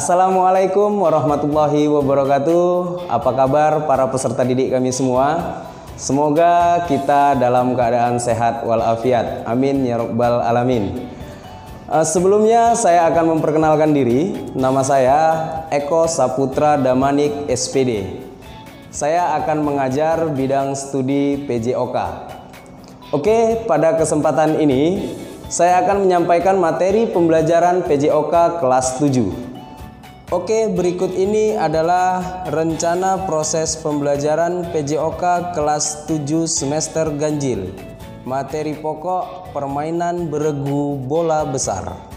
Assalamualaikum warahmatullahi wabarakatuh. Apa kabar para peserta didik kami semua? Semoga kita dalam keadaan sehat walafiat. Amin ya rabbal alamin. Eh, sebelumnya saya akan memperkenalkan diri. Nama saya Eko Saputra Damanik SPD. Saya akan mengajar bidang studi PJOK. Oke, pada kesempatan ini saya akan menyampaikan materi pembelajaran PJOK kelas 7. Oke, berikut ini adalah rencana proses pembelajaran PJOK kelas 7 semester ganjil. Materi pokok permainan beregu bola besar.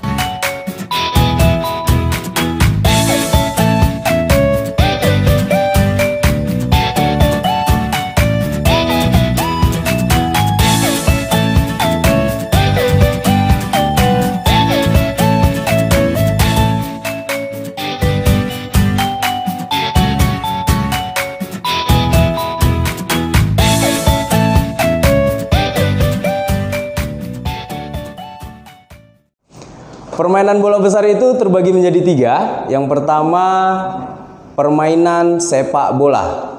Permainan bola besar itu terbagi menjadi tiga. Yang pertama, permainan sepak bola.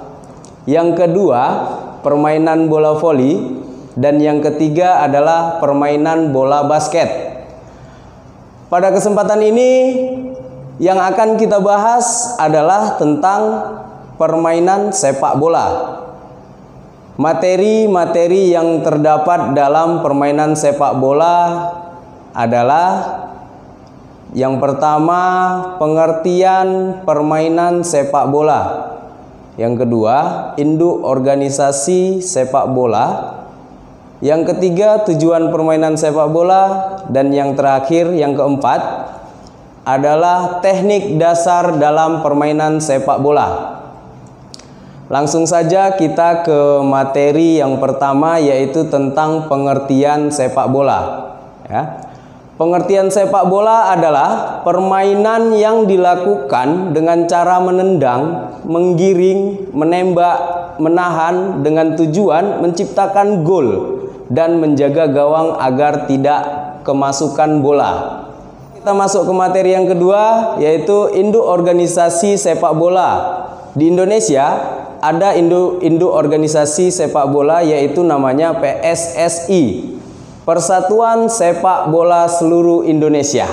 Yang kedua, permainan bola voli. Dan yang ketiga adalah permainan bola basket. Pada kesempatan ini, yang akan kita bahas adalah tentang permainan sepak bola. Materi-materi yang terdapat dalam permainan sepak bola adalah yang pertama, pengertian permainan sepak bola. Yang kedua, induk organisasi sepak bola. Yang ketiga, tujuan permainan sepak bola dan yang terakhir, yang keempat adalah teknik dasar dalam permainan sepak bola. Langsung saja kita ke materi yang pertama yaitu tentang pengertian sepak bola. Ya. Pengertian sepak bola adalah permainan yang dilakukan dengan cara menendang, menggiring, menembak, menahan dengan tujuan menciptakan gol dan menjaga gawang agar tidak kemasukan bola. Kita masuk ke materi yang kedua yaitu induk organisasi sepak bola. Di Indonesia ada induk induk organisasi sepak bola yaitu namanya PSSI Persatuan Sepak Bola Seluruh Indonesia.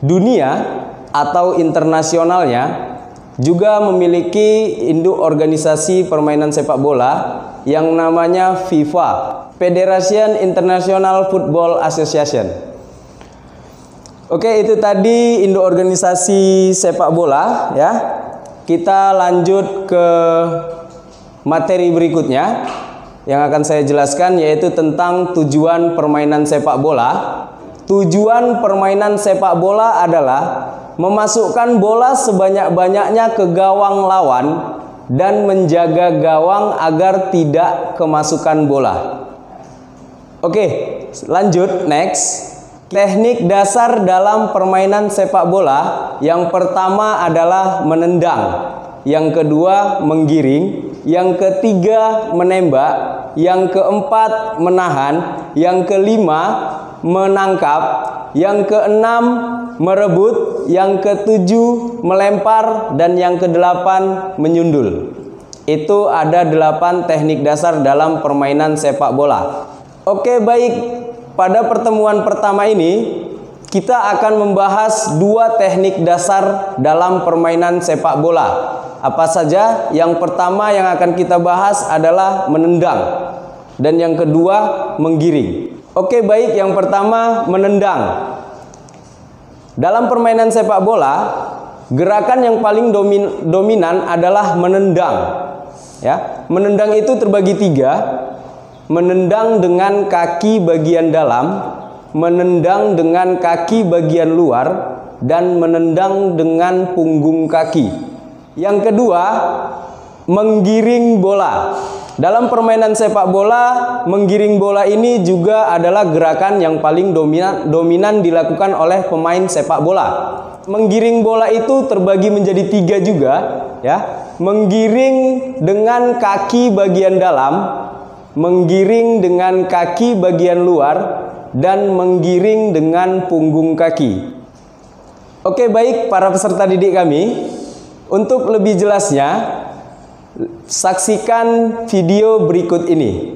Dunia atau internasionalnya juga memiliki induk organisasi permainan sepak bola yang namanya FIFA, Federation International Football Association. Oke, itu tadi induk organisasi sepak bola ya. Kita lanjut ke materi berikutnya yang akan saya jelaskan yaitu tentang tujuan permainan sepak bola. Tujuan permainan sepak bola adalah memasukkan bola sebanyak-banyaknya ke gawang lawan dan menjaga gawang agar tidak kemasukan bola. Oke, lanjut next. Teknik dasar dalam permainan sepak bola yang pertama adalah menendang, yang kedua menggiring, yang ketiga menembak, yang keempat menahan, yang kelima menangkap, yang keenam merebut, yang ketujuh melempar, dan yang kedelapan menyundul. Itu ada delapan teknik dasar dalam permainan sepak bola. Oke baik, pada pertemuan pertama ini kita akan membahas dua teknik dasar dalam permainan sepak bola. Apa saja? Yang pertama yang akan kita bahas adalah menendang dan yang kedua menggiring. Oke, baik. Yang pertama menendang. Dalam permainan sepak bola, gerakan yang paling domin, dominan adalah menendang. Ya, menendang itu terbagi tiga: menendang dengan kaki bagian dalam, menendang dengan kaki bagian luar, dan menendang dengan punggung kaki. Yang kedua, menggiring bola. Dalam permainan sepak bola, menggiring bola ini juga adalah gerakan yang paling dominan, dominan dilakukan oleh pemain sepak bola. Menggiring bola itu terbagi menjadi tiga juga, ya. Menggiring dengan kaki bagian dalam, menggiring dengan kaki bagian luar, dan menggiring dengan punggung kaki. Oke, baik para peserta didik kami. Untuk lebih jelasnya, saksikan video berikut ini.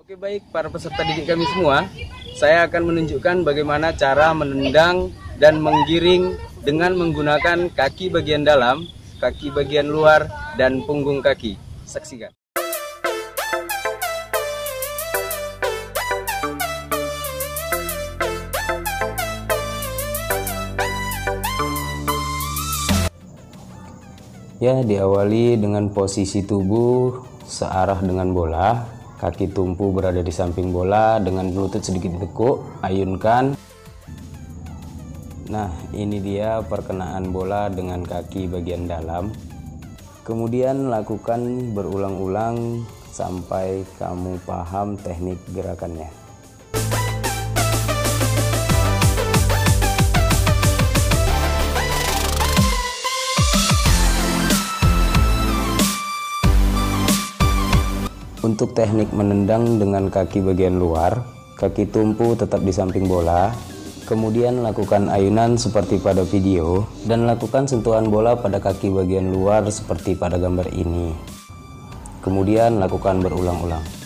Oke, baik para peserta didik kami semua. Saya akan menunjukkan bagaimana cara menendang dan menggiring dengan menggunakan kaki bagian dalam, kaki bagian luar, dan punggung kaki. Saksikan. Ya, diawali dengan posisi tubuh searah dengan bola, kaki tumpu berada di samping bola dengan lutut sedikit ditekuk, ayunkan. Nah, ini dia perkenaan bola dengan kaki bagian dalam. Kemudian lakukan berulang-ulang sampai kamu paham teknik gerakannya. Untuk teknik menendang dengan kaki bagian luar, kaki tumpu tetap di samping bola, kemudian lakukan ayunan seperti pada video, dan lakukan sentuhan bola pada kaki bagian luar seperti pada gambar ini. Kemudian lakukan berulang-ulang.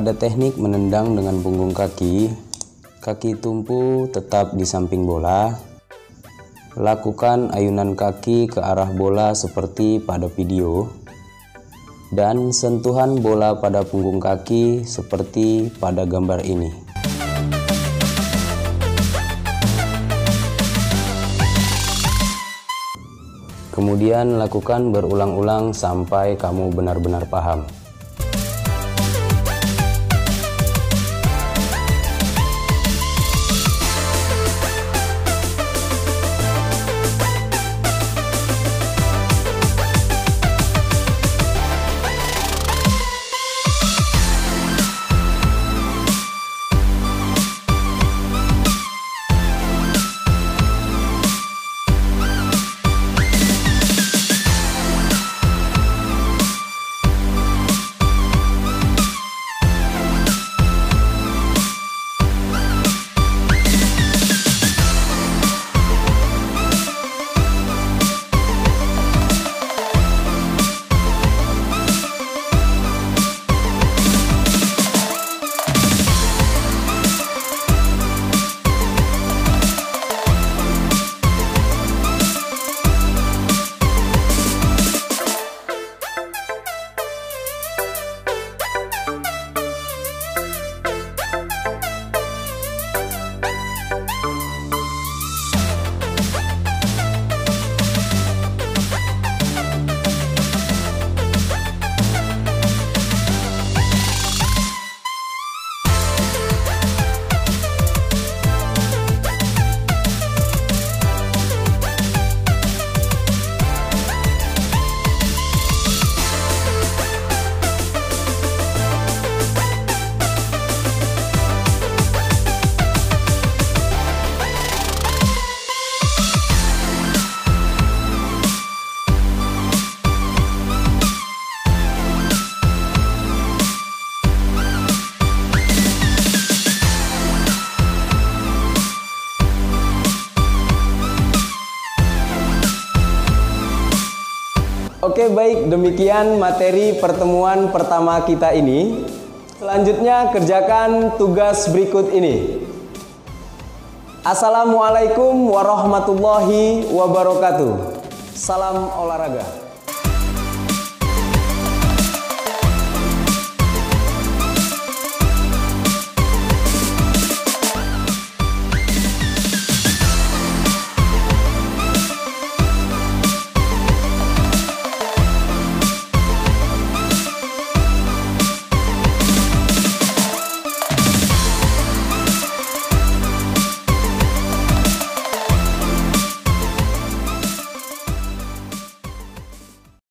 Pada teknik menendang dengan punggung kaki, kaki tumpu tetap di samping bola. Lakukan ayunan kaki ke arah bola seperti pada video. Dan sentuhan bola pada punggung kaki seperti pada gambar ini. Kemudian lakukan berulang-ulang sampai kamu benar-benar paham. Oke baik. Demikian materi pertemuan pertama kita ini. Selanjutnya kerjakan tugas berikut ini. Assalamualaikum warahmatullahi wabarakatuh. Salam olahraga